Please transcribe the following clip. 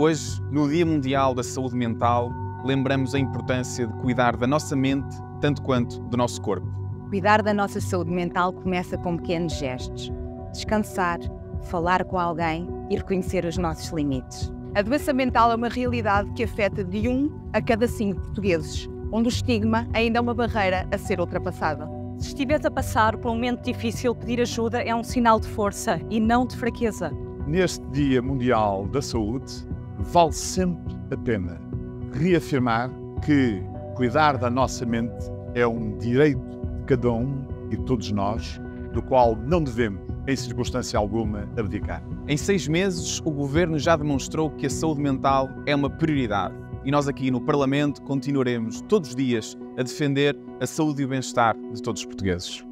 Hoje, no Dia Mundial da Saúde Mental, lembramos a importância de cuidar da nossa mente tanto quanto do nosso corpo. Cuidar da nossa saúde mental começa com pequenos gestos. Descansar, falar com alguém e reconhecer os nossos limites. A doença mental é uma realidade que afeta de um a cada cinco portugueses, onde o estigma ainda é uma barreira a ser ultrapassada. Se estiveres a passar por um momento difícil, pedir ajuda é um sinal de força e não de fraqueza. Neste Dia Mundial da Saúde, vale sempre a pena reafirmar que cuidar da nossa mente é um direito de cada um e de todos nós, do qual não devemos, em circunstância alguma, abdicar. Em seis meses, o governo já demonstrou que a saúde mental é uma prioridade. E nós aqui no Parlamento continuaremos todos os dias a defender a saúde e o bem-estar de todos os portugueses.